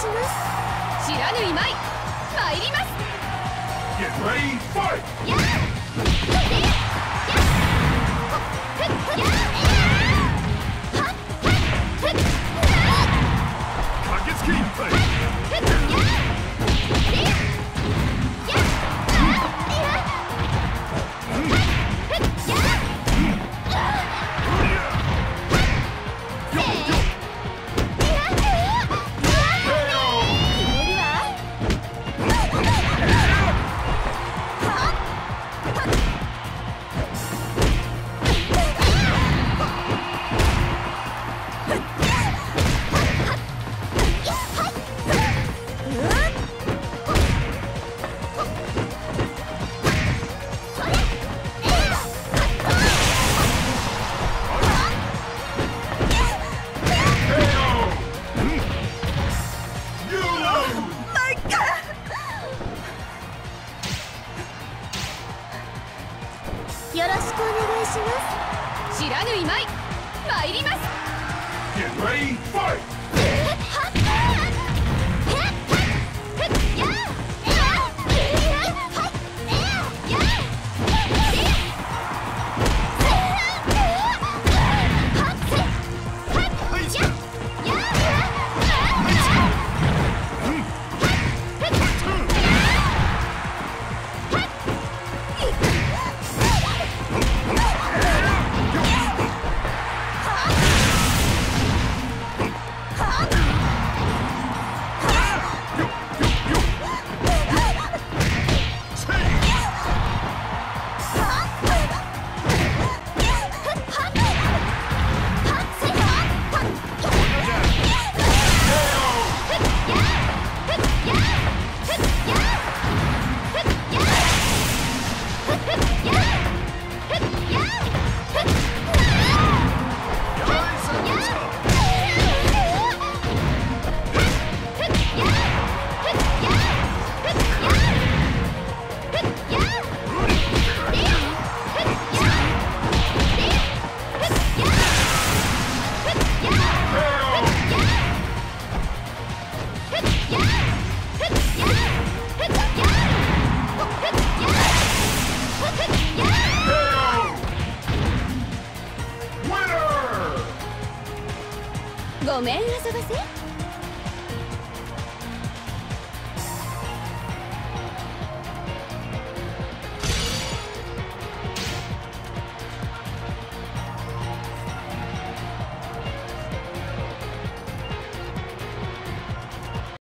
します。知らぬいまい参ります。Get ready, fight! やっよろしくお願いします。知らぬ今井参ります。ごめん遊ばせ。